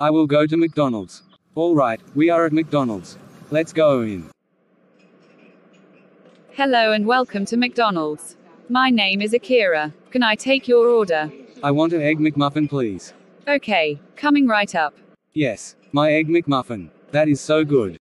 I will go to McDonald's. All right, we are at McDonald's. Let's go in. Hello and welcome to McDonald's. My name is Akira. Can I take your order? I want an Egg McMuffin, please. Okay, coming right up. Yes, my Egg McMuffin. That is so good.